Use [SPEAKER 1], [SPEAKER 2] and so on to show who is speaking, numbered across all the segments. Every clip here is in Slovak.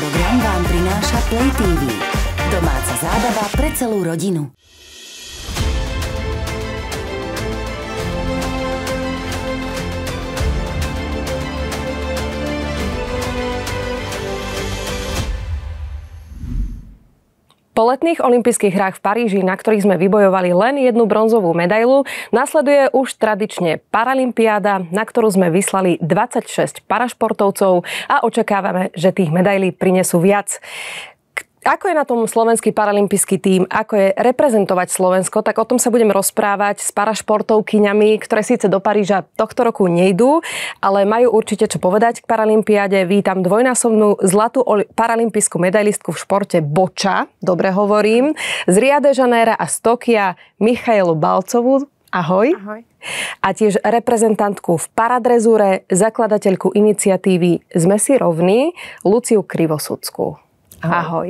[SPEAKER 1] program vám prináša Play TV. Domáca zábava pre celú rodinu.
[SPEAKER 2] Po letných olympijských hrách v Paríži, na ktorých sme vybojovali len jednu bronzovú medailu, nasleduje už tradične Paralympiáda, na ktorú sme vyslali 26 parašportovcov a očakávame, že tých medailí prinesú viac. Ako je na tom slovenský paralympijský tím? Ako je reprezentovať Slovensko? Tak o tom sa budem rozprávať s parašportovkyňami, ktoré síce do Paríža tohto roku nejdú, ale majú určite čo povedať k Paralympiáde. Vítam dvojnásobnú zlatú paralympijskú medailistku v športe Boča, dobre hovorím, z Ria de Janeiro a z Tokia Michailu Balcovú. Ahoj.
[SPEAKER 3] Ahoj.
[SPEAKER 2] A tiež reprezentantku v paradrezúre, zakladateľku iniciatívy Sme si rovní, Luciu Krivosudskú. Ahoj. Ahoj.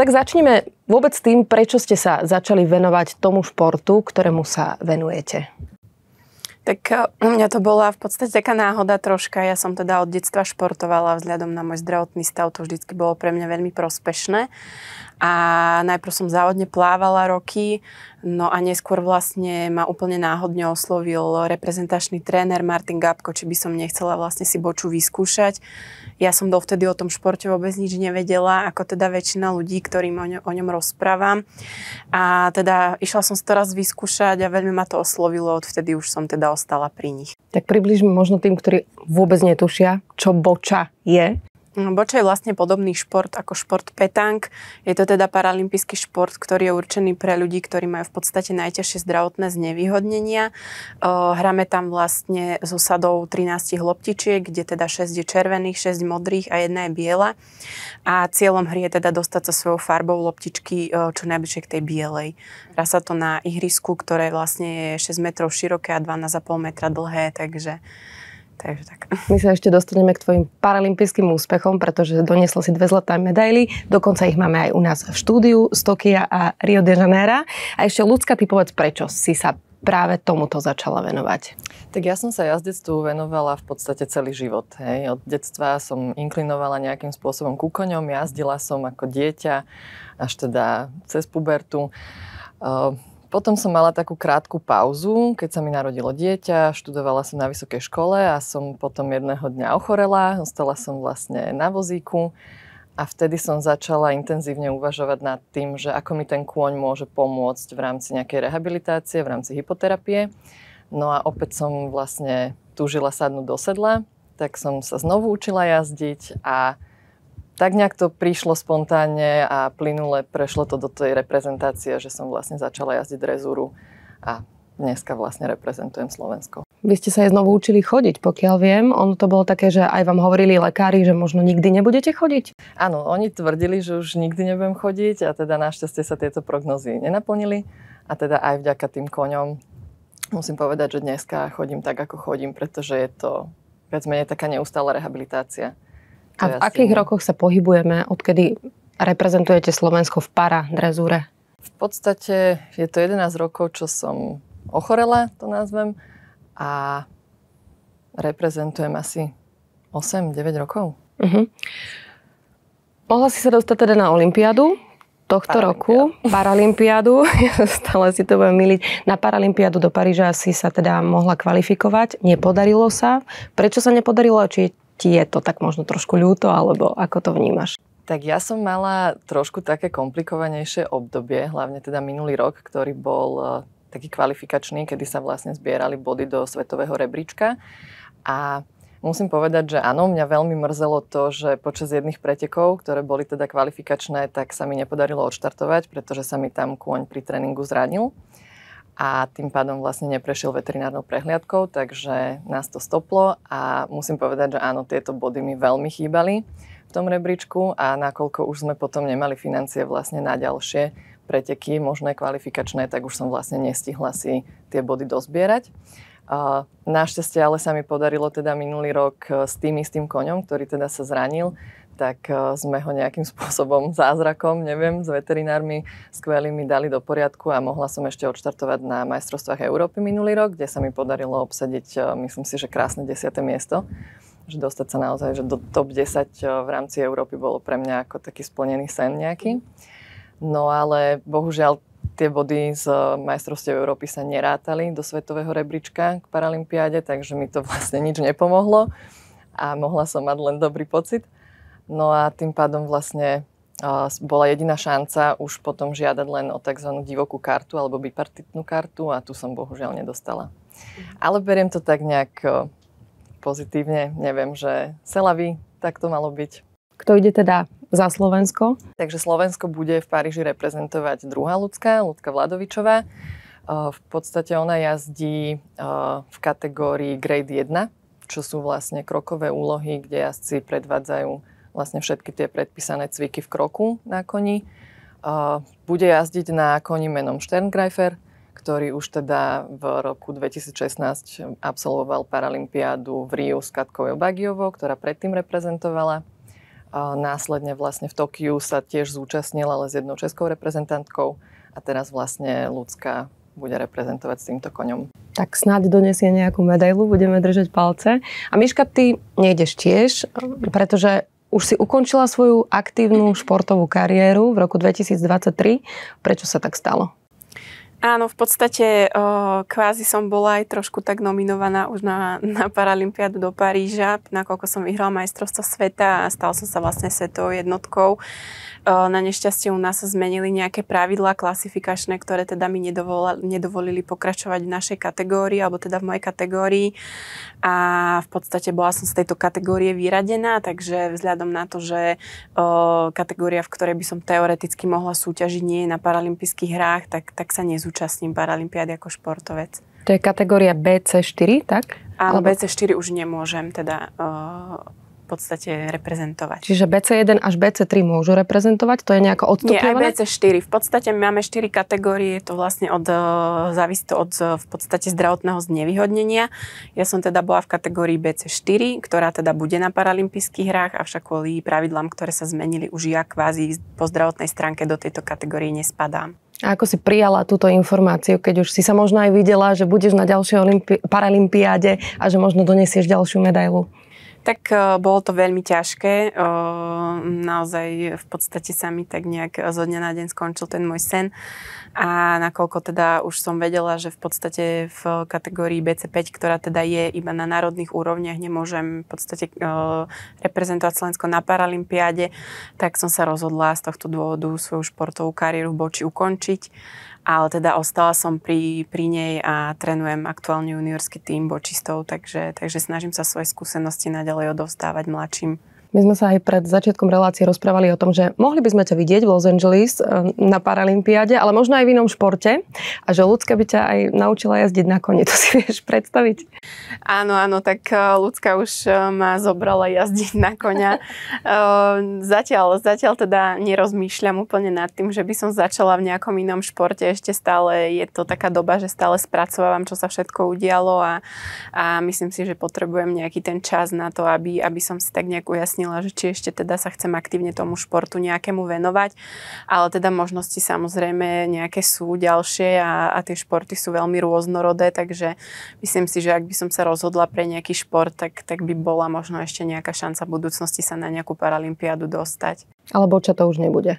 [SPEAKER 2] Tak začneme vôbec tým, prečo ste sa začali venovať tomu športu, ktorému sa venujete.
[SPEAKER 3] Tak e, u mňa to bola v podstate taká náhoda troška. Ja som teda od detstva športovala vzhľadom na môj zdravotný stav. To vždycky bolo pre mňa veľmi prospešné. A najprv som závodne plávala roky, no a neskôr vlastne ma úplne náhodne oslovil reprezentačný tréner Martin Gabko, či by som nechcela vlastne si boču vyskúšať. Ja som dovtedy o tom športe vôbec nič nevedela, ako teda väčšina ľudí, ktorým o, ňom, o ňom rozprávam. A teda išla som si to raz vyskúšať a veľmi ma to oslovilo, odvtedy už som teda ostala pri nich.
[SPEAKER 2] Tak približme možno tým, ktorí vôbec netušia, čo boča je.
[SPEAKER 3] Boča je vlastne podobný šport ako šport petank. Je to teda paralympijský šport, ktorý je určený pre ľudí, ktorí majú v podstate najťažšie zdravotné znevýhodnenia. Hráme tam vlastne so sadou 13 loptičiek, kde teda 6 je červených, 6 modrých a jedna je biela. A cieľom hry je teda dostať sa svojou farbou loptičky čo najbližšie k tej bielej. Hrá sa to na ihrisku, ktoré vlastne je 6 metrov široké a 12,5 metra dlhé, takže Takže tak.
[SPEAKER 2] My sa ešte dostaneme k tvojim paralympijským úspechom, pretože doniesla si dve zlaté medaily. Dokonca ich máme aj u nás v štúdiu z Tokia a Rio de Janeiro. A ešte ľudská, ty povedz, prečo si sa práve tomuto začala venovať?
[SPEAKER 4] Tak ja som sa jazdectvu venovala v podstate celý život. Hej. Od detstva som inklinovala nejakým spôsobom ku koňom, jazdila som ako dieťa až teda cez pubertu. Uh, potom som mala takú krátku pauzu, keď sa mi narodilo dieťa, študovala som na vysokej škole a som potom jedného dňa ochorela, ostala som vlastne na vozíku a vtedy som začala intenzívne uvažovať nad tým, že ako mi ten kôň môže pomôcť v rámci nejakej rehabilitácie, v rámci hypoterapie. No a opäť som vlastne túžila sadnúť do sedla, tak som sa znovu učila jazdiť a tak nejak to prišlo spontánne a plynule prešlo to do tej reprezentácie, že som vlastne začala jazdiť drezúru a dneska vlastne reprezentujem Slovensko.
[SPEAKER 2] Vy ste sa aj znovu učili chodiť, pokiaľ viem. Ono to bolo také, že aj vám hovorili lekári, že možno nikdy nebudete chodiť?
[SPEAKER 4] Áno, oni tvrdili, že už nikdy nebudem chodiť a teda našťastie sa tieto prognozy nenaplnili a teda aj vďaka tým koňom musím povedať, že dneska chodím tak, ako chodím, pretože je to viac menej taká neustála rehabilitácia.
[SPEAKER 2] A v akých rokoch sa pohybujeme, odkedy reprezentujete Slovensko v para drezúre?
[SPEAKER 4] V podstate je to 11 rokov, čo som ochorela, to nazvem, a reprezentujem asi 8-9 rokov. Uh-huh.
[SPEAKER 2] Mohla si sa dostať teda na Olympiádu tohto roku, Paralympiádu, stále si to budem miliť, na Paralympiádu do Paríža si sa teda mohla kvalifikovať, nepodarilo sa. Prečo sa nepodarilo či ti je to tak možno trošku ľúto, alebo ako to vnímaš?
[SPEAKER 4] Tak ja som mala trošku také komplikovanejšie obdobie, hlavne teda minulý rok, ktorý bol e, taký kvalifikačný, kedy sa vlastne zbierali body do svetového rebríčka. A musím povedať, že áno, mňa veľmi mrzelo to, že počas jedných pretekov, ktoré boli teda kvalifikačné, tak sa mi nepodarilo odštartovať, pretože sa mi tam kôň pri tréningu zranil a tým pádom vlastne neprešiel veterinárnou prehliadkou, takže nás to stoplo a musím povedať, že áno, tieto body mi veľmi chýbali v tom rebríčku a nakoľko už sme potom nemali financie vlastne na ďalšie preteky, možné kvalifikačné, tak už som vlastne nestihla si tie body dozbierať. Našťastie ale sa mi podarilo teda minulý rok s tým istým koňom, ktorý teda sa zranil, tak e, sme ho nejakým spôsobom zázrakom, neviem, s veterinármi skvelými dali do poriadku a mohla som ešte odštartovať na majstrovstvách Európy minulý rok, kde sa mi podarilo obsadiť, e, myslím si, že krásne 10. miesto. že dostať sa naozaj že do top 10 v rámci Európy bolo pre mňa ako taký splnený sen nejaký. No ale bohužiaľ tie body z majstrovstiev Európy sa nerátali do svetového rebríčka k Paralympiáde, takže mi to vlastne nič nepomohlo a mohla som mať len dobrý pocit. No a tým pádom vlastne bola jediná šanca už potom žiadať len o tzv. divokú kartu alebo bipartitnú kartu a tu som bohužiaľ nedostala. Ale beriem to tak nejak pozitívne, neviem, že Selavy, tak to malo byť.
[SPEAKER 2] Kto ide teda za Slovensko?
[SPEAKER 4] Takže Slovensko bude v Paríži reprezentovať druhá ľudská, ľudská Vladovičová. V podstate ona jazdí v kategórii Grade 1, čo sú vlastne krokové úlohy, kde jazdci predvádzajú vlastne všetky tie predpísané cviky v kroku na koni. Bude jazdiť na koni menom Sterngreifer, ktorý už teda v roku 2016 absolvoval Paralympiádu v Riu s Katkou Bagiovou, ktorá predtým reprezentovala. Následne vlastne v Tokiu sa tiež zúčastnil, ale s jednou českou reprezentantkou a teraz vlastne ľudská bude reprezentovať s týmto koňom.
[SPEAKER 2] Tak snáď donesie nejakú medailu, budeme držať palce. A Miška, ty nejdeš tiež, pretože už si ukončila svoju aktívnu športovú kariéru v roku 2023. Prečo sa tak stalo?
[SPEAKER 3] Áno, v podstate o, kvázi som bola aj trošku tak nominovaná už na, na Paralympiádu do Paríža, nakoľko som vyhrala majstrovstvo sveta a stal som sa vlastne svetovou jednotkou. Na nešťastie u nás sa zmenili nejaké pravidlá klasifikačné, ktoré teda mi nedovolili pokračovať v našej kategórii, alebo teda v mojej kategórii. A v podstate bola som z tejto kategórie vyradená, takže vzhľadom na to, že kategória, v ktorej by som teoreticky mohla súťažiť, nie je na paralympijských hrách, tak, tak sa nezúčastním Paralympiády ako športovec.
[SPEAKER 2] To je kategória BC4, tak?
[SPEAKER 3] Áno, Alebo... BC4 už nemôžem teda uh, podstate reprezentovať.
[SPEAKER 2] Čiže BC1 až BC3 môžu reprezentovať? To je nejako odstupňované?
[SPEAKER 3] Nie, aj BC4. V podstate máme 4 kategórie, je to vlastne od, e, závisí to od e, v podstate zdravotného znevýhodnenia. Ja som teda bola v kategórii BC4, ktorá teda bude na paralympijských hrách, avšak kvôli pravidlám, ktoré sa zmenili, už ja kvázi po zdravotnej stránke do tejto kategórie nespadám.
[SPEAKER 2] A ako si prijala túto informáciu, keď už si sa možno aj videla, že budeš na ďalšej Olympi- Paralympiáde a že možno donesieš ďalšiu medailu?
[SPEAKER 3] Tak uh, bolo to veľmi ťažké. Uh, naozaj v podstate sa mi tak nejak zo dňa na deň skončil ten môj sen. A nakoľko teda už som vedela, že v podstate v kategórii BC5, ktorá teda je iba na národných úrovniach, nemôžem v podstate uh, reprezentovať Slovensko na Paralympiáde, tak som sa rozhodla z tohto dôvodu svoju športovú kariéru v Boči ukončiť ale teda ostala som pri, pri nej a trénujem aktuálne juniorský tým bočistov, takže, takže snažím sa svoje skúsenosti naďalej odovzdávať mladším
[SPEAKER 2] my sme sa aj pred začiatkom relácie rozprávali o tom, že mohli by sme ťa vidieť v Los Angeles eh, na Paralympiáde, ale možno aj v inom športe a že ľudská by ťa aj naučila jazdiť na koni. To si vieš predstaviť?
[SPEAKER 3] Áno, áno, tak ľudská už eh, ma zobrala jazdiť na konia. zatiaľ, zatiaľ teda nerozmýšľam úplne nad tým, že by som začala v nejakom inom športe. Ešte stále je to taká doba, že stále spracovávam, čo sa všetko udialo a, a myslím si, že potrebujem nejaký ten čas na to, aby, aby som si tak nejak ujasnila vyjasnila, že či ešte teda sa chcem aktívne tomu športu nejakému venovať, ale teda možnosti samozrejme nejaké sú ďalšie a, a tie športy sú veľmi rôznorodé, takže myslím si, že ak by som sa rozhodla pre nejaký šport, tak, tak by bola možno ešte nejaká šanca v budúcnosti sa na nejakú paralympiádu dostať.
[SPEAKER 2] Alebo čo to už nebude?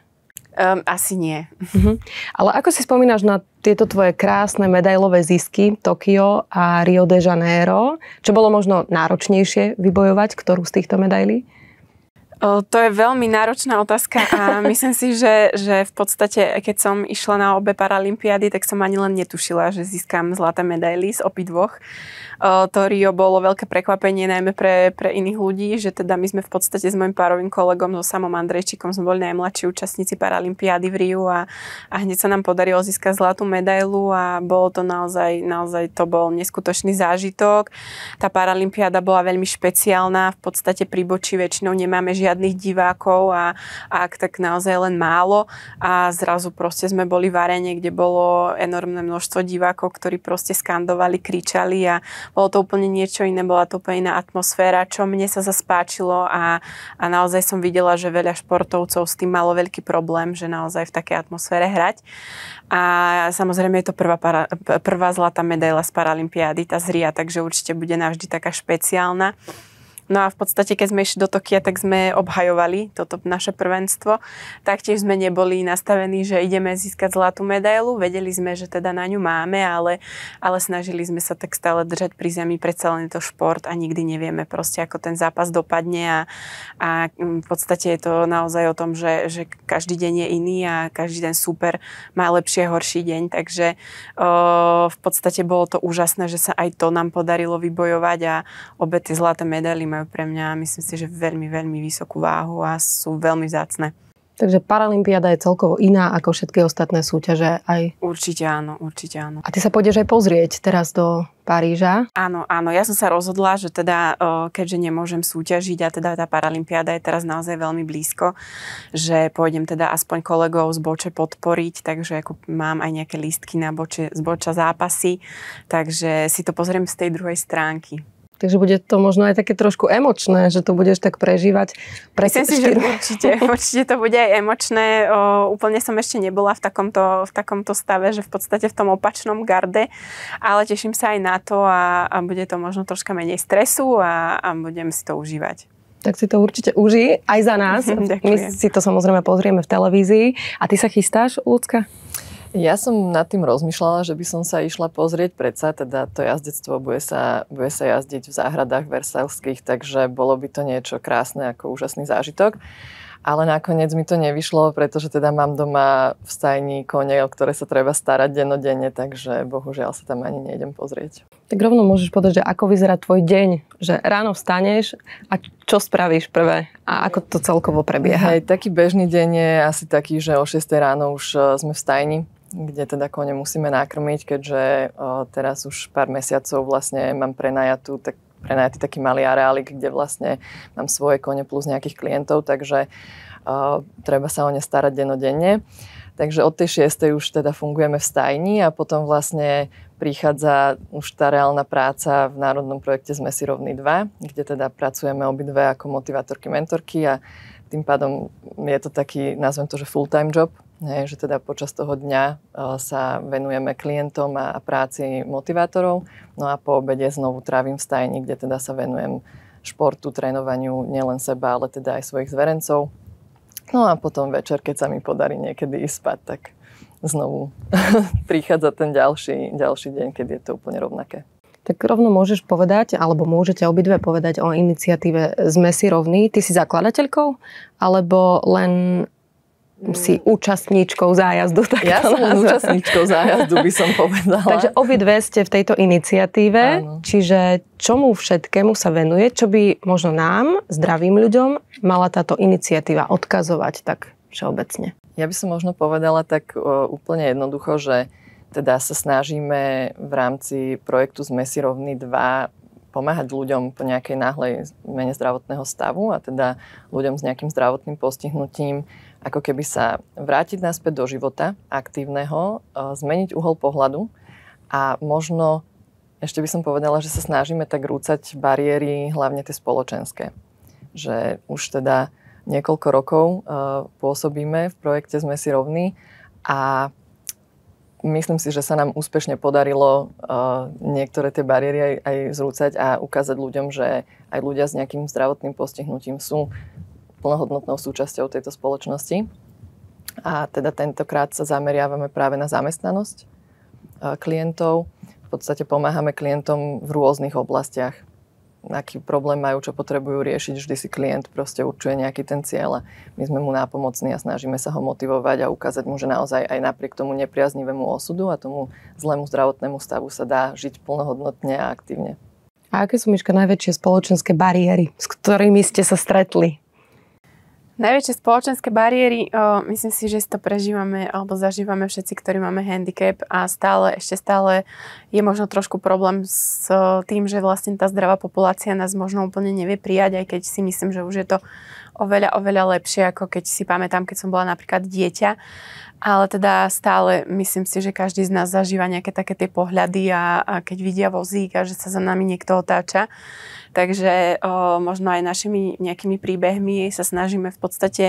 [SPEAKER 3] Um, asi nie.
[SPEAKER 2] Uh-huh. Ale ako si spomínaš na tieto tvoje krásne medailové zisky Tokio a Rio de Janeiro, čo bolo možno náročnejšie vybojovať, ktorú z týchto medailí?
[SPEAKER 3] To je veľmi náročná otázka a myslím si, že, že v podstate, keď som išla na obe paralympiády, tak som ani len netušila, že získam zlaté medaily z obidvoch to Rio bolo veľké prekvapenie najmä pre, pre iných ľudí, že teda my sme v podstate s mojim párovým kolegom, so samom Andrejčikom, sme boli najmladší účastníci Paralympiády v Riu a, a hneď sa nám podarilo získať zlatú medailu a bolo to naozaj, naozaj to bol neskutočný zážitok. Tá Paralympiáda bola veľmi špeciálna, v podstate pri boči väčšinou nemáme žiadnych divákov a, a ak tak naozaj len málo a zrazu proste sme boli v arene, kde bolo enormné množstvo divákov, ktorí proste skandovali, kričali a bolo to úplne niečo iné, bola to úplne iná atmosféra, čo mne sa zaspáčilo a, a naozaj som videla, že veľa športovcov s tým malo veľký problém, že naozaj v takej atmosfére hrať. A samozrejme je to prvá, para, prvá zlatá medaila z Paralympiády, tá z Ria, takže určite bude navždy taká špeciálna. No a v podstate, keď sme išli do Tokia, tak sme obhajovali toto naše prvenstvo. Taktiež sme neboli nastavení, že ideme získať zlatú medailu. Vedeli sme, že teda na ňu máme, ale, ale snažili sme sa tak stále držať pri zemi. Predsa len je to šport a nikdy nevieme proste, ako ten zápas dopadne a, a v podstate je to naozaj o tom, že, že každý deň je iný a každý ten super má lepšie horší deň. Takže o, v podstate bolo to úžasné, že sa aj to nám podarilo vybojovať a obe tie zlaté medaily majú pre mňa, myslím si, že veľmi, veľmi vysokú váhu a sú veľmi zácne.
[SPEAKER 2] Takže Paralympiáda je celkovo iná ako všetky ostatné súťaže aj?
[SPEAKER 3] Určite áno, určite áno.
[SPEAKER 2] A ty sa pôjdeš aj pozrieť teraz do Paríža?
[SPEAKER 3] Áno, áno. Ja som sa rozhodla, že teda, keďže nemôžem súťažiť a teda tá Paralympiáda je teraz naozaj veľmi blízko, že pôjdem teda aspoň kolegov z Boče podporiť, takže ako mám aj nejaké lístky na Boče, z Boča zápasy, takže si to pozriem z tej druhej stránky.
[SPEAKER 2] Takže bude to možno aj také trošku emočné, že to budeš tak prežívať.
[SPEAKER 3] Pre Myslím si, že určite, určite to bude aj emočné. O, úplne som ešte nebola v takomto, v takomto stave, že v podstate v tom opačnom garde, ale teším sa aj na to a, a bude to možno troška menej stresu a, a budem si to užívať.
[SPEAKER 2] Tak si to určite uži, aj za nás. My si to samozrejme pozrieme v televízii. A ty sa chystáš, Ľudská?
[SPEAKER 4] Ja som nad tým rozmýšľala, že by som sa išla pozrieť predsa, teda to jazdectvo bude sa, bude sa jazdiť v záhradách versalských, takže bolo by to niečo krásne ako úžasný zážitok. Ale nakoniec mi to nevyšlo, pretože teda mám doma v stajni kone, o ktoré sa treba starať dennodenne, takže bohužiaľ sa tam ani nejdem pozrieť.
[SPEAKER 2] Tak rovno môžeš povedať, že ako vyzerá tvoj deň, že ráno vstaneš a čo spravíš prvé a ako to celkovo prebieha?
[SPEAKER 4] Hej, taký bežný deň je asi taký, že o 6 ráno už e, sme v stajni, kde teda kone musíme nakrmiť, keďže o, teraz už pár mesiacov vlastne mám prenajatú, tak, prenajatý taký malý areálik, kde vlastne mám svoje kone plus nejakých klientov, takže o, treba sa o ne starať denodenne. Takže od tej 6. už teda fungujeme v stajni a potom vlastne prichádza už tá reálna práca v národnom projekte Sme si rovní 2, kde teda pracujeme obidve ako motivátorky, mentorky a tým pádom je to taký, nazvem to, že full-time job, Hej, že teda počas toho dňa uh, sa venujeme klientom a práci motivátorov. No a po obede znovu trávim v stajni, kde teda sa venujem športu, trénovaniu nielen seba, ale teda aj svojich zverencov. No a potom večer, keď sa mi podarí niekedy ísť spať, tak znovu prichádza ten ďalší, ďalší deň, keď je to úplne rovnaké.
[SPEAKER 2] Tak rovno môžeš povedať, alebo môžete obidve povedať o iniciatíve Sme si rovní. Ty si zakladateľkou, alebo len si účastníčkou zájazdu. Tak
[SPEAKER 4] ja som len účastníčkou zájazdu, by som povedala.
[SPEAKER 2] Takže obidve ste v tejto iniciatíve, Áno. čiže čomu všetkému sa venuje, čo by možno nám, zdravým ľuďom, mala táto iniciatíva odkazovať tak všeobecne?
[SPEAKER 4] Ja by som možno povedala tak o, úplne jednoducho, že teda sa snažíme v rámci projektu Sme si rovní 2 pomáhať ľuďom po nejakej náhlej zmene zdravotného stavu a teda ľuďom s nejakým zdravotným postihnutím ako keby sa vrátiť naspäť do života aktívneho, e, zmeniť uhol pohľadu a možno ešte by som povedala, že sa snažíme tak rúcať bariéry, hlavne tie spoločenské. Že už teda niekoľko rokov e, pôsobíme v projekte Sme si rovní a myslím si, že sa nám úspešne podarilo uh, niektoré tie bariéry aj, aj zrúcať a ukázať ľuďom, že aj ľudia s nejakým zdravotným postihnutím sú plnohodnotnou súčasťou tejto spoločnosti. A teda tentokrát sa zameriavame práve na zamestnanosť klientov. V podstate pomáhame klientom v rôznych oblastiach. Aký problém majú, čo potrebujú riešiť, vždy si klient proste určuje nejaký ten cieľ a my sme mu nápomocní a snažíme sa ho motivovať a ukázať mu, že naozaj aj napriek tomu nepriaznivému osudu a tomu zlému zdravotnému stavu sa dá žiť plnohodnotne a aktívne.
[SPEAKER 2] A aké sú, Miška, najväčšie spoločenské bariéry, s ktorými ste sa stretli
[SPEAKER 3] Najväčšie spoločenské bariéry, o, myslím si, že si to prežívame alebo zažívame všetci, ktorí máme handicap a stále, ešte stále je možno trošku problém s tým, že vlastne tá zdravá populácia nás možno úplne nevie prijať, aj keď si myslím, že už je to oveľa, oveľa lepšie, ako keď si pamätám, keď som bola napríklad dieťa. Ale teda stále myslím si, že každý z nás zažíva nejaké také tie pohľady a, a keď vidia vozík a že sa za nami niekto otáča, Takže o, možno aj našimi nejakými príbehmi sa snažíme v podstate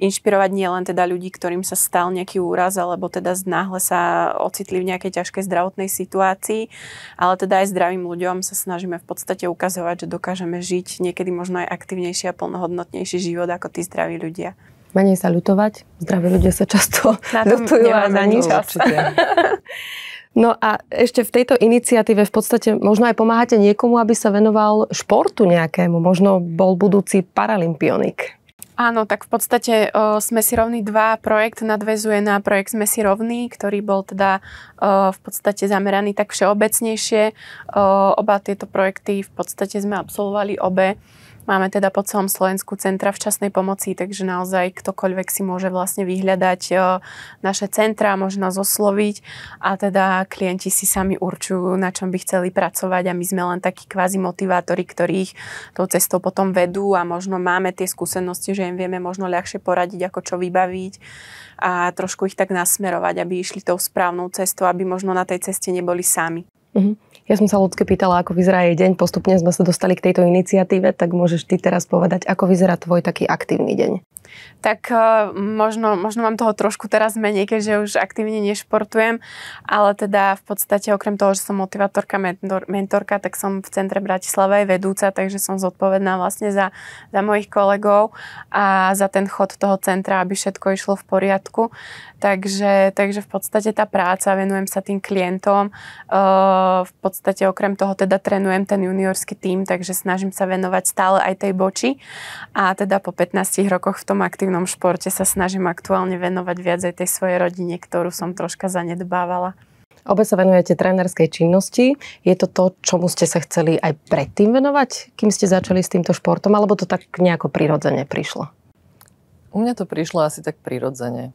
[SPEAKER 3] inšpirovať nielen teda ľudí, ktorým sa stal nejaký úraz, alebo teda náhle sa ocitli v nejakej ťažkej zdravotnej situácii, ale teda aj zdravým ľuďom sa snažíme v podstate ukazovať, že dokážeme žiť niekedy možno aj aktivnejší a plnohodnotnejší život ako tí zdraví ľudia
[SPEAKER 2] menej sa ľutovať. Zdraví ľudia sa často ľutujú a za nič. No a ešte v tejto iniciatíve v podstate možno aj pomáhate niekomu, aby sa venoval športu nejakému. Možno bol budúci paralimpionik.
[SPEAKER 3] Áno, tak v podstate o, Sme si rovní 2 projekt nadvezuje na projekt Sme si rovní, ktorý bol teda o, v podstate zameraný tak všeobecnejšie. O, oba tieto projekty v podstate sme absolvovali obe Máme teda po celom Slovensku centra včasnej pomoci, takže naozaj ktokoľvek si môže vlastne vyhľadať naše centra, môže nás osloviť a teda klienti si sami určujú, na čom by chceli pracovať a my sme len takí kvázi motivátori, ktorých tou cestou potom vedú a možno máme tie skúsenosti, že im vieme možno ľahšie poradiť, ako čo vybaviť a trošku ich tak nasmerovať, aby išli tou správnou cestou, aby možno na tej ceste neboli sami.
[SPEAKER 2] Uh-huh. Ja som sa ľudské pýtala, ako vyzerá jej deň. Postupne sme sa dostali k tejto iniciatíve, tak môžeš ty teraz povedať, ako vyzerá tvoj taký aktívny deň
[SPEAKER 3] tak uh, možno, možno mám toho trošku teraz menej, keďže už aktívne nešportujem, ale teda v podstate okrem toho, že som motivátorka, mentor, mentorka, tak som v centre Bratislava aj vedúca, takže som zodpovedná vlastne za, za mojich kolegov a za ten chod toho centra, aby všetko išlo v poriadku. Takže, takže v podstate tá práca, venujem sa tým klientom. Uh, v podstate okrem toho teda trénujem ten juniorský tím, takže snažím sa venovať stále aj tej boči. A teda po 15 rokoch v tom aktívnom športe sa snažím aktuálne venovať viac aj tej svojej rodine, ktorú som troška zanedbávala.
[SPEAKER 2] Obe sa venujete trénerskej činnosti. Je to to, čomu ste sa chceli aj predtým venovať, kým ste začali s týmto športom, alebo to tak nejako prirodzene prišlo?
[SPEAKER 4] U mňa to prišlo asi tak prirodzene.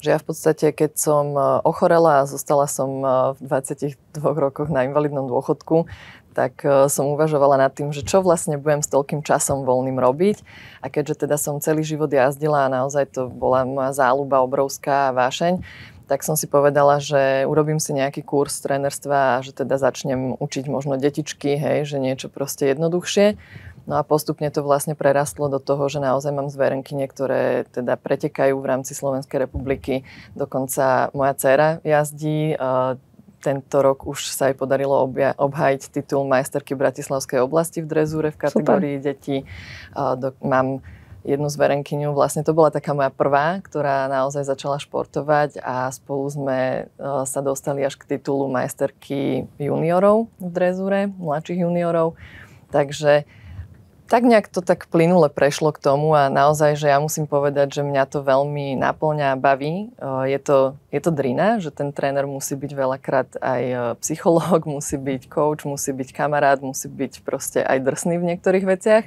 [SPEAKER 4] Že ja v podstate, keď som e, ochorela a zostala som e, v 22 rokoch na invalidnom dôchodku, tak e, som uvažovala nad tým, že čo vlastne budem s toľkým časom voľným robiť. A keďže teda som celý život jazdila a naozaj to bola moja záľuba obrovská vášeň, tak som si povedala, že urobím si nejaký kurz trénerstva a že teda začnem učiť možno detičky, hej, že niečo proste jednoduchšie. No a postupne to vlastne prerastlo do toho, že naozaj mám zverenky, ktoré teda pretekajú v rámci Slovenskej republiky. Dokonca moja dcéra jazdí, tento rok už sa aj podarilo obja- obhájiť titul majsterky Bratislavskej oblasti v drezúre v kategórii Super. detí. Do, mám jednu zverenkyňu, vlastne to bola taká moja prvá, ktorá naozaj začala športovať a spolu sme sa dostali až k titulu majsterky juniorov v drezúre, mladších juniorov. Takže tak nejak to tak plynule prešlo k tomu a naozaj, že ja musím povedať, že mňa to veľmi naplňa a baví. Je to, je to drina, že ten tréner musí byť veľakrát aj psychológ, musí byť coach, musí byť kamarát, musí byť proste aj drsný v niektorých veciach.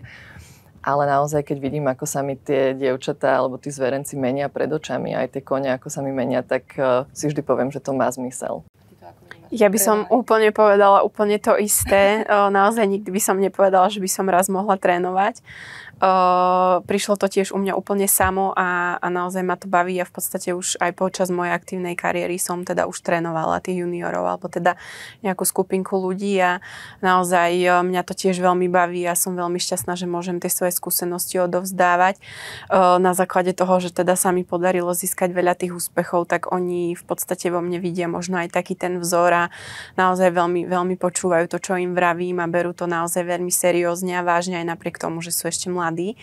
[SPEAKER 4] Ale naozaj, keď vidím, ako sa mi tie dievčatá alebo tí zverenci menia pred očami, aj tie kone, ako sa mi menia, tak si vždy poviem, že to má zmysel.
[SPEAKER 3] Ja by som úplne povedala úplne to isté. Naozaj nikdy by som nepovedala, že by som raz mohla trénovať. Uh, prišlo to tiež u mňa úplne samo a, a naozaj ma to baví a v podstate už aj počas mojej aktívnej kariéry som teda už trénovala tých juniorov alebo teda nejakú skupinku ľudí a naozaj uh, mňa to tiež veľmi baví a som veľmi šťastná, že môžem tie svoje skúsenosti odovzdávať. Uh, na základe toho, že teda sa mi podarilo získať veľa tých úspechov, tak oni v podstate vo mne vidia možno aj taký ten vzor a naozaj veľmi, veľmi počúvajú to, čo im vravím a berú to naozaj veľmi seriózne a vážne aj napriek tomu, že sú ešte mladí mladí.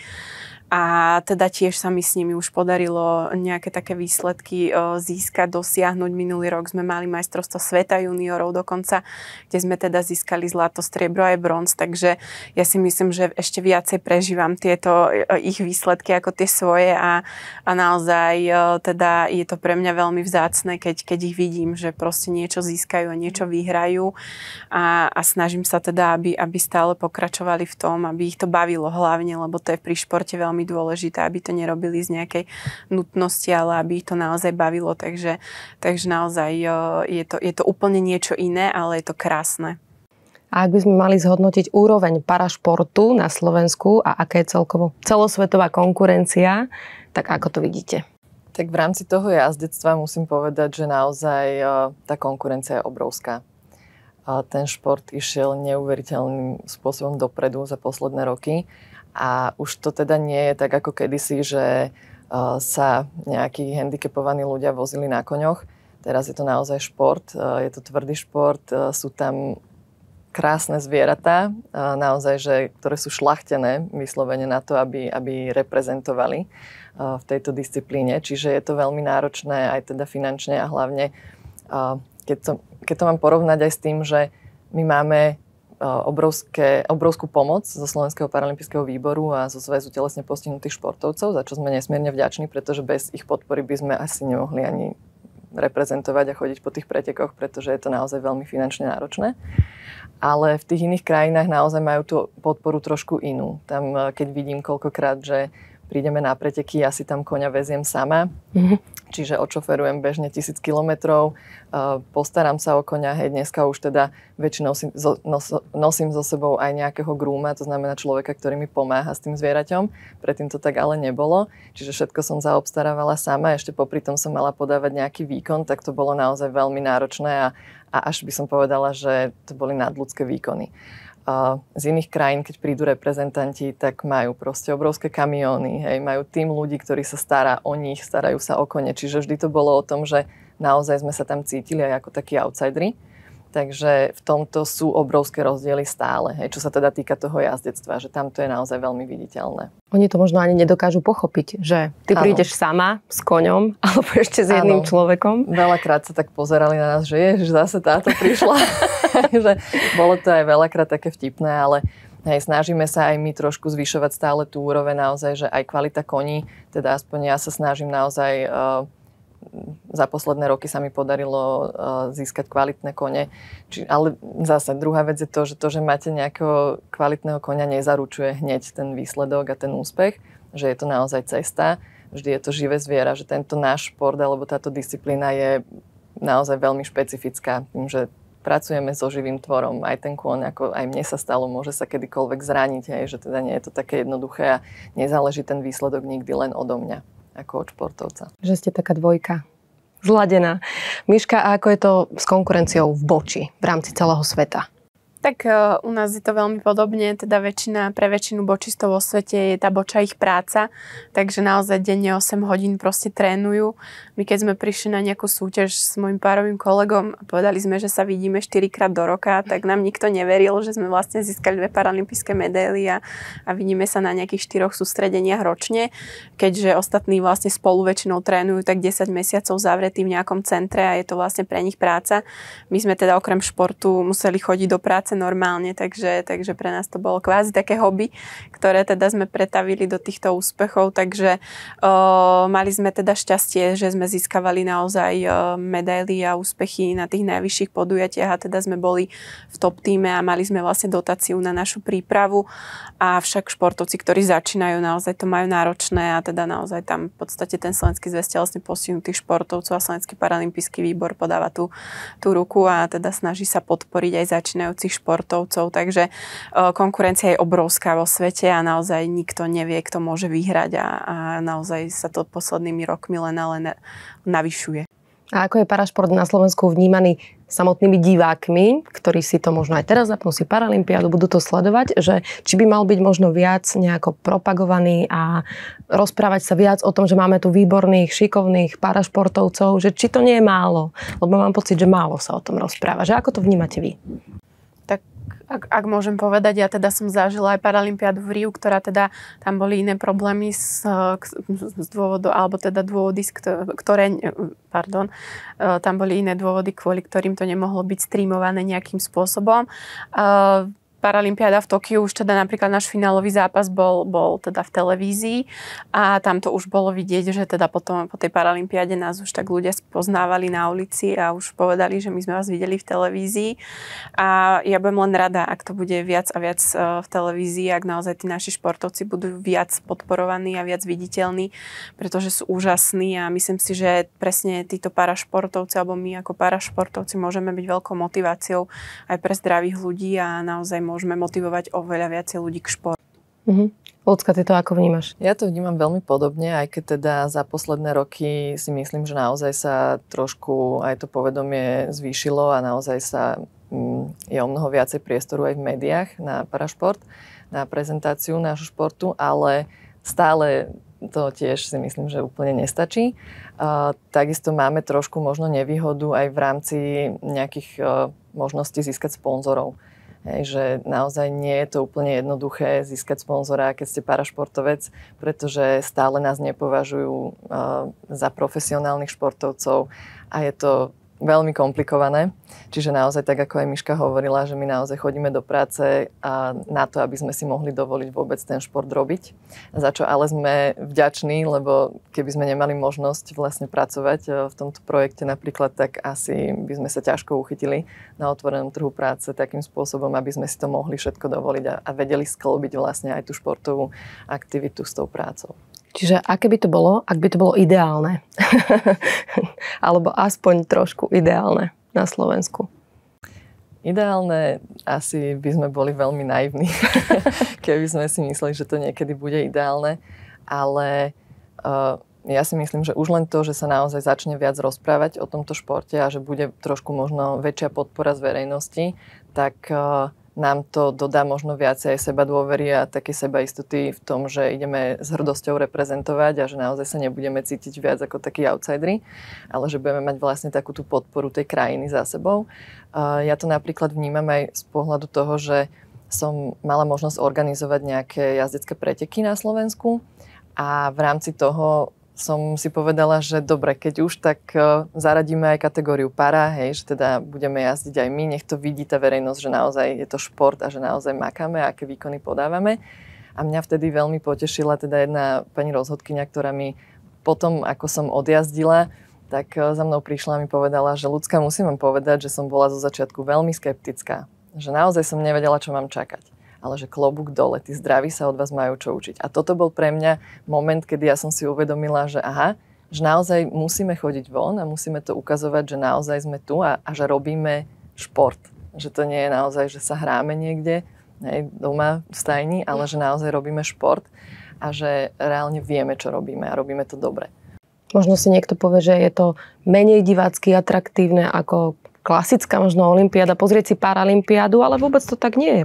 [SPEAKER 3] A teda tiež sa mi s nimi už podarilo nejaké také výsledky získať, dosiahnuť. Minulý rok sme mali majstrovstvo sveta juniorov dokonca, kde sme teda získali zlato, striebro aj bronz, takže ja si myslím, že ešte viacej prežívam tieto ich výsledky ako tie svoje a, a naozaj teda je to pre mňa veľmi vzácne, keď, keď ich vidím, že proste niečo získajú a niečo vyhrajú a, a snažím sa teda, aby, aby stále pokračovali v tom, aby ich to bavilo hlavne, lebo to je pri športe veľmi veľmi dôležité, aby to nerobili z nejakej nutnosti, ale aby ich to naozaj bavilo. Takže, takže naozaj je to, je to úplne niečo iné, ale je to krásne.
[SPEAKER 2] A ak by sme mali zhodnotiť úroveň parašportu na Slovensku a aká je celkovo celosvetová konkurencia, tak ako to vidíte?
[SPEAKER 4] Tak v rámci toho jazdectva musím povedať, že naozaj tá konkurencia je obrovská. a ten šport išiel neuveriteľným spôsobom dopredu za posledné roky. A už to teda nie je tak ako kedysi, že sa nejakí handicapovaní ľudia vozili na koňoch. Teraz je to naozaj šport, je to tvrdý šport, sú tam krásne zvieratá, naozaj, že, ktoré sú šlachtené vyslovene na to, aby, aby reprezentovali v tejto disciplíne. Čiže je to veľmi náročné aj teda finančne a hlavne, keď to, keď to mám porovnať aj s tým, že my máme obrovské, obrovskú pomoc zo Slovenského paralympijského výboru a zo Zväzu telesne postihnutých športovcov, za čo sme nesmierne vďační, pretože bez ich podpory by sme asi nemohli ani reprezentovať a chodiť po tých pretekoch, pretože je to naozaj veľmi finančne náročné. Ale v tých iných krajinách naozaj majú tú podporu trošku inú. Tam, eh, keď vidím koľkokrát, že prídeme na preteky, ja si tam koňa veziem sama. Mm-hmm. Čiže odšoferujem bežne tisíc kilometrov, eh, postaram sa o koňa, hej, dneska už teda väčšinou si, nos, nosím so sebou aj nejakého grúma, to znamená človeka, ktorý mi pomáha s tým zvieraťom. Predtým to tak ale nebolo, čiže všetko som zaobstarávala sama, ešte popri tom som mala podávať nejaký výkon, tak to bolo naozaj veľmi náročné a, a až by som povedala, že to boli nadľudské výkony z iných krajín, keď prídu reprezentanti, tak majú proste obrovské kamióny, hej, majú tým ľudí, ktorí sa stará o nich, starajú sa o kone. Čiže vždy to bolo o tom, že naozaj sme sa tam cítili aj ako takí outsideri. Takže v tomto sú obrovské rozdiely stále, hej, čo sa teda týka toho jazdectva, že tam to je naozaj veľmi viditeľné.
[SPEAKER 2] Oni to možno ani nedokážu pochopiť, že ty ano. prídeš sama s koňom alebo ešte s jedným ano. človekom.
[SPEAKER 4] Veľakrát sa tak pozerali na nás, že je, že zase táto prišla. že bolo to aj veľakrát také vtipné, ale Hej, snažíme sa aj my trošku zvyšovať stále tú úroveň naozaj, že aj kvalita koní, teda aspoň ja sa snažím naozaj uh, za posledné roky sa mi podarilo uh, získať kvalitné kone. Či, ale zase druhá vec je to, že to, že máte nejakého kvalitného konia, nezaručuje hneď ten výsledok a ten úspech, že je to naozaj cesta, vždy je to živé zviera, že tento náš šport alebo táto disciplína je naozaj veľmi špecifická, tým, že pracujeme so živým tvorom. Aj ten kôň, ako aj mne sa stalo, môže sa kedykoľvek zraniť, hej, že teda nie je to také jednoduché a nezáleží ten výsledok nikdy len odo mňa ako od športovca.
[SPEAKER 2] Že ste taká dvojka. Zladená. Miška, a ako je to s konkurenciou v boči v rámci celého sveta?
[SPEAKER 3] Tak uh, u nás je to veľmi podobne, teda väčšina, pre väčšinu bočistov vo svete je tá boča ich práca, takže naozaj denne 8 hodín proste trénujú. My keď sme prišli na nejakú súťaž s môjim párovým kolegom a povedali sme, že sa vidíme 4 krát do roka, tak nám nikto neveril, že sme vlastne získali dve paralympijské medaily a, a vidíme sa na nejakých 4 sústredeniach ročne, keďže ostatní vlastne spolu väčšinou trénujú tak 10 mesiacov zavretí v nejakom centre a je to vlastne pre nich práca. My sme teda okrem športu museli chodiť do práce práce normálne, takže, takže pre nás to bolo kvázi také hobby, ktoré teda sme pretavili do týchto úspechov, takže o, mali sme teda šťastie, že sme získavali naozaj o, medaily a úspechy na tých najvyšších podujatiach a teda sme boli v top týme a mali sme vlastne dotáciu na našu prípravu. A však športovci, ktorí začínajú, naozaj to majú náročné a teda naozaj tam v podstate ten Slovenský zväz telesne postihnutých športovcov a Slovenský paralympijský výbor podáva tú, tú ruku a teda snaží sa podporiť aj začínajúcich športovcov, takže e, konkurencia je obrovská vo svete a naozaj nikto nevie, kto môže vyhrať a, a naozaj sa to poslednými rokmi len a len navyšuje.
[SPEAKER 2] A ako je parašport na Slovensku vnímaný samotnými divákmi, ktorí si to možno aj teraz zapnú si Paralympiádu, budú to sledovať, že či by mal byť možno viac nejako propagovaný a rozprávať sa viac o tom, že máme tu výborných, šikovných parašportovcov, že či to nie je málo, lebo mám pocit, že málo sa o tom rozpráva. Že ako to vnímate vy?
[SPEAKER 3] Ak, ak môžem povedať, ja teda som zažila aj Paralympiádu v Riu, ktorá teda, tam boli iné problémy z, z dôvodu, alebo teda dôvody, ktoré, pardon, e, tam boli iné dôvody, kvôli ktorým to nemohlo byť streamované nejakým spôsobom. Paralympiáda v Tokiu, už teda napríklad náš finálový zápas bol, bol teda v televízii a tam to už bolo vidieť, že teda potom po tej Paralympiáde nás už tak ľudia spoznávali na ulici a už povedali, že my sme vás videli v televízii. A ja budem len rada, ak to bude viac a viac e, v televízii, ak naozaj tí naši športovci budú viac podporovaní a viac viditeľní, pretože sú úžasní a myslím si, že presne títo parašportovci alebo my ako parašportovci môžeme byť veľkou motiváciou aj pre zdravých ľudí a naozaj môžeme motivovať oveľa viacej ľudí k športu.
[SPEAKER 2] Mm-hmm. Lucka, ty to ako vnímaš?
[SPEAKER 4] Ja to vnímam veľmi podobne, aj keď teda za posledné roky si myslím, že naozaj sa trošku aj to povedomie zvýšilo a naozaj sa mm, je o mnoho viacej priestoru aj v médiách na parašport, na prezentáciu nášho športu, ale stále to tiež si myslím, že úplne nestačí. Uh, takisto máme trošku možno nevýhodu aj v rámci nejakých uh, možností získať sponzorov. Hej, že naozaj nie je to úplne jednoduché získať sponzora, keď ste parašportovec, pretože stále nás nepovažujú uh, za profesionálnych športovcov a je to veľmi komplikované. Čiže naozaj, tak ako aj Miška hovorila, že my naozaj chodíme do práce a na to, aby sme si mohli dovoliť vôbec ten šport robiť. Za čo ale sme vďační, lebo keby sme nemali možnosť vlastne pracovať e, v tomto projekte napríklad, tak asi by sme sa ťažko uchytili na otvorenom trhu práce takým spôsobom, aby sme si to mohli všetko dovoliť a, a vedeli sklbiť vlastne aj tú športovú aktivitu s tou prácou.
[SPEAKER 2] Čiže aké by to bolo, ak by to bolo ideálne? Alebo aspoň trošku ideálne na Slovensku?
[SPEAKER 4] Ideálne asi by sme boli veľmi naivní, keby sme si mysleli, že to niekedy bude ideálne, ale uh, ja si myslím, že už len to, že sa naozaj začne viac rozprávať o tomto športe a že bude trošku možno väčšia podpora z verejnosti, tak uh, nám to dodá možno viacej seba dôvery a také seba istoty v tom, že ideme s hrdosťou reprezentovať a že naozaj sa nebudeme cítiť viac ako takí outsideri, ale že budeme mať vlastne takú tú podporu tej krajiny za sebou. Ja to napríklad vnímam aj z pohľadu toho, že som mala možnosť organizovať nejaké jazdecké preteky na Slovensku a v rámci toho som si povedala, že dobre, keď už, tak e, zaradíme aj kategóriu para, hej, že teda budeme jazdiť aj my, nech to vidí tá verejnosť, že naozaj je to šport a že naozaj makáme, aké výkony podávame. A mňa vtedy veľmi potešila teda jedna pani rozhodkynia, ktorá mi potom, ako som odjazdila, tak e, za mnou prišla a mi povedala, že ľudská musím vám povedať, že som bola zo začiatku veľmi skeptická. Že naozaj som nevedela, čo mám čakať ale že klobúk dole, tí zdraví sa od vás majú čo učiť. A toto bol pre mňa moment, kedy ja som si uvedomila, že aha, že naozaj musíme chodiť von a musíme to ukazovať, že naozaj sme tu a, a že robíme šport. Že to nie je naozaj, že sa hráme niekde hej, doma v stajni, ale že naozaj robíme šport a že reálne vieme, čo robíme a robíme to dobre.
[SPEAKER 2] Možno si niekto povie, že je to menej divácky atraktívne ako klasická možno olimpiáda, pozrieť si paralympiádu, ale vôbec to tak nie je.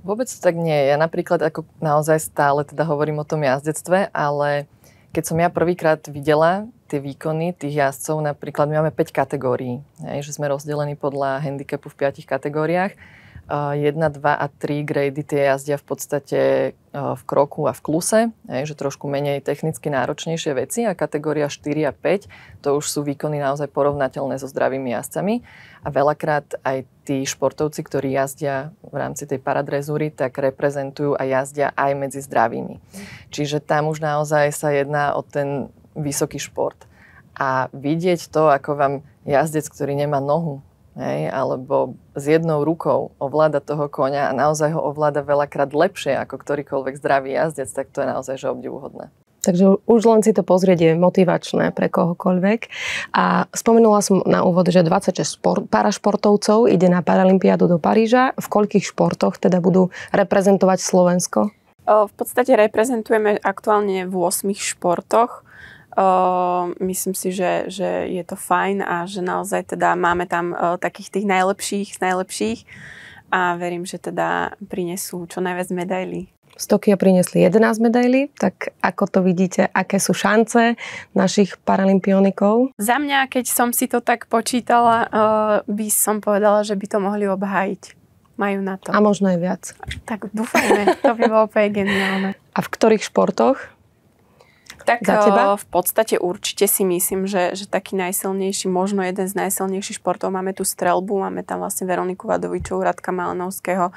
[SPEAKER 4] Vôbec to tak nie. Ja napríklad ako naozaj stále teda hovorím o tom jazdectve, ale keď som ja prvýkrát videla tie výkony tých jazdcov, napríklad my máme 5 kategórií, že sme rozdelení podľa handicapu v 5 kategóriách 1, 2 a 3 grady tie jazdia v podstate v kroku a v kluse, že trošku menej technicky náročnejšie veci a kategória 4 a 5 to už sú výkony naozaj porovnateľné so zdravými jazdcami a veľakrát aj tí športovci, ktorí jazdia v rámci tej paradrezúry, tak reprezentujú a jazdia aj medzi zdravými. Čiže tam už naozaj sa jedná o ten vysoký šport. A vidieť to, ako vám jazdec, ktorý nemá nohu, hej, alebo s jednou rukou ovláda toho koňa a naozaj ho ovláda veľakrát lepšie ako ktorýkoľvek zdravý jazdec, tak to je naozaj že obdivuhodné.
[SPEAKER 2] Takže už len si to pozrieť je motivačné pre kohokoľvek. A spomenula som na úvod, že 26 šport, parašportovcov ide na Paralympiádu do Paríža. V koľkých športoch teda budú reprezentovať Slovensko?
[SPEAKER 3] V podstate reprezentujeme aktuálne v 8 športoch. Uh, myslím si, že, že je to fajn a že naozaj teda máme tam uh, takých tých najlepších z najlepších a verím, že teda prinesú čo najviac medailí.
[SPEAKER 2] Z Tokia priniesli 11 medailí, tak ako to vidíte, aké sú šance našich paralympionikov?
[SPEAKER 3] Za mňa, keď som si to tak počítala, by som povedala, že by to mohli obhájiť. Majú na to.
[SPEAKER 2] A možno aj viac.
[SPEAKER 3] Tak dúfajme, to by bolo úplne geniálne.
[SPEAKER 2] A v ktorých športoch
[SPEAKER 3] tak za teba? v podstate určite si myslím, že, že taký najsilnejší, možno jeden z najsilnejších športov, máme tu strelbu, máme tam vlastne Veroniku Vadovičovú, Radka Malenovského,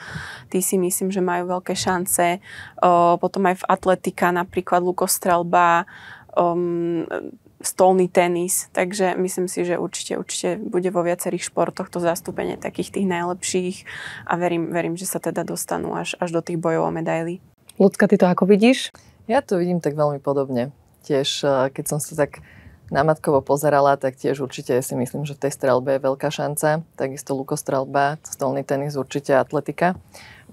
[SPEAKER 3] tí si myslím, že majú veľké šance. O, potom aj v atletika, napríklad lukostrelba, um, stolný tenis, takže myslím si, že určite, určite bude vo viacerých športoch to zastúpenie takých tých najlepších a verím, verím že sa teda dostanú až, až do tých bojov o medaily.
[SPEAKER 2] Ľudka, ty to ako vidíš?
[SPEAKER 4] Ja to vidím tak veľmi podobne. Tiež, eh, keď som sa tak namatkovo pozerala, tak tiež určite si myslím, že v tej strelbe je veľká šanca. Takisto lukostrelba, stolný tenis, určite atletika.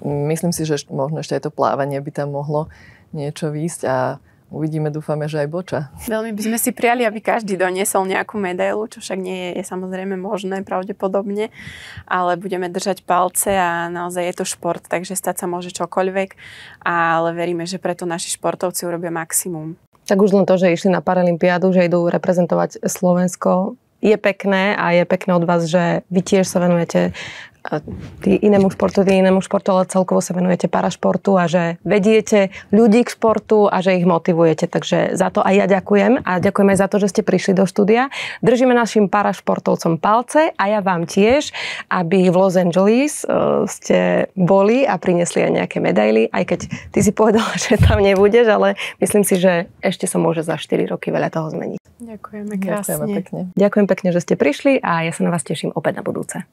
[SPEAKER 4] Myslím si, že možno ešte aj to plávanie by tam mohlo niečo výjsť a uvidíme, dúfame, že aj boča.
[SPEAKER 3] Veľmi by sme si prijali, aby každý doniesol nejakú medailu, čo však nie je, je samozrejme možné pravdepodobne, ale budeme držať palce a naozaj je to šport, takže stať sa môže čokoľvek, ale veríme, že preto naši športovci urobia maximum.
[SPEAKER 2] Tak už len to, že išli na Paralympiádu, že idú reprezentovať Slovensko, je pekné a je pekné od vás, že vy tiež sa venujete tý inému športu, tý inému športu, ale celkovo sa venujete parašportu a že vediete ľudí k športu a že ich motivujete. Takže za to aj ja ďakujem a ďakujem aj za to, že ste prišli do štúdia. Držíme našim parašportovcom palce a ja vám tiež, aby v Los Angeles uh, ste boli a priniesli aj nejaké medaily, aj keď ty si povedala, že tam nebudeš, ale myslím si, že ešte sa môže za 4 roky veľa toho zmeniť.
[SPEAKER 3] Ďakujeme krásne.
[SPEAKER 4] Ďakujeme pekne.
[SPEAKER 2] Ďakujem pekne, že ste prišli a ja sa na vás teším opäť na budúce.